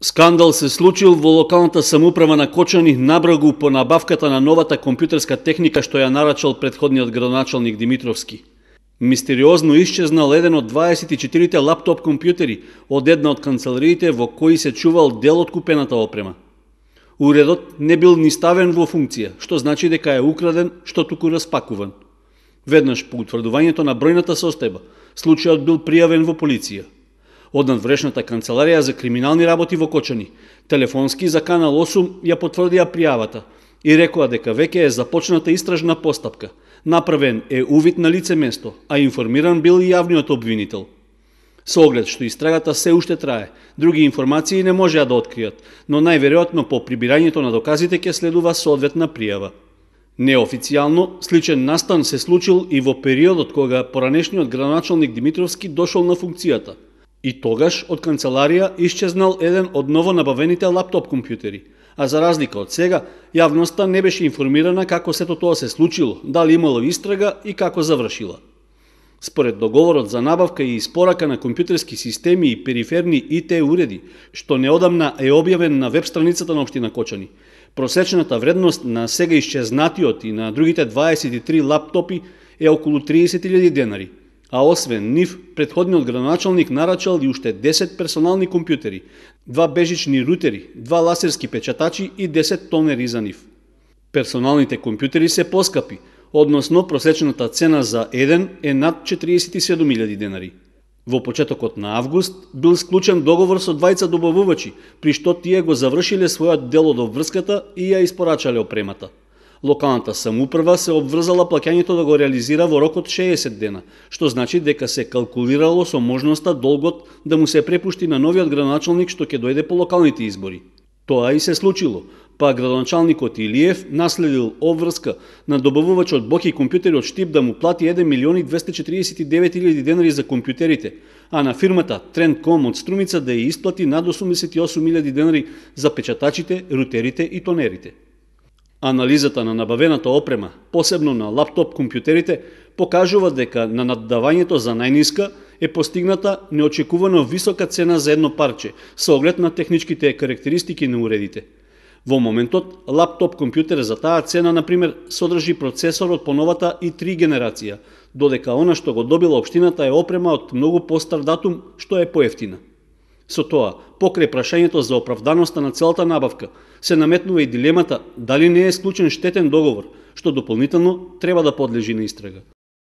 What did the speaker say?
Скандал се случил во локалната самоуправа на Кочани набрагу по набавката на новата компјутерска техника што ја нарачал предходниот градоначалник Димитровски. Мистериозно исчезнал еден од 24 лаптоп компјутери од една од канцелариите во кои се чувал дел од купената опрема. Уредот не бил ни ставен во функција, што значи дека е украден, што туку распакуван. Веднаш по утврдувањето на бројната состојба, случајот бил пријавен во полиција од надврешната канцеларија за криминални работи во Кочани. Телефонски за Канал 8 ја потврдија пријавата и рекоа дека веќе е започната истражна постапка. Направен е увид на лице место, а информиран бил и јавниот обвинител. Со оглед што истрагата се уште трае, други информации не можеа да откријат, но најверојатно по прибирањето на доказите ќе следува соодветна пријава. Неофицијално, сличен настан се случил и во периодот кога поранешниот градоначалник Димитровски дошол на функцијата – И тогаш од канцеларија исчезнал еден од ново набавените лаптоп компјутери, а за разлика од сега, јавноста не беше информирана како сето тоа се случило, дали имало истрага и како завршила. Според договорот за набавка и испорака на компјутерски системи и периферни ИТ уреди, што неодамна е објавен на веб страницата на Обштина Кочани, просечната вредност на сега исчезнатиот и на другите 23 лаптопи е околу 30.000 денари, А освен нив, предходниот градоначалник нарачал и уште 10 персонални компјутери, два бежични рутери, два ласерски печатачи и 10 тонери за нив. Персоналните компјутери се поскапи, односно просечната цена за еден е над 47.000 денари. Во почетокот на август бил склучен договор со двајца добавувачи, при што тие го завршиле својот дел од обврската и ја испорачале опремата. Локалната самоуправа се обврзала плаќањето да го реализира во рок од 60 дена, што значи дека се калкулирало со можноста долгот да му се препушти на новиот градоначалник што ќе дојде по локалните избори. Тоа и се случило, па градоначалникот Илиев наследил обврска на добавувачот Боки компјутери од Штип да му плати 1 милион и 249 денари за компјутерите, а на фирмата Trendcom од Струмица да ја исплати над 88 денари за печатачите, рутерите и тонерите. Анализата на набавената опрема, посебно на лаптоп компјутерите, покажува дека на наддавањето за најниска е постигната неочекувано висока цена за едно парче, со оглед на техничките карактеристики на уредите. Во моментот, лаптоп компјутер за таа цена, например, содржи процесор од поновата и три генерација, додека она што го добила општината е опрема од многу постар датум, што е поевтина. Со тоа, покрај прашањето за оправданоста на целата набавка, се наметнува и дилемата дали не е склучен штетен договор, што дополнително треба да подлежи на истрага.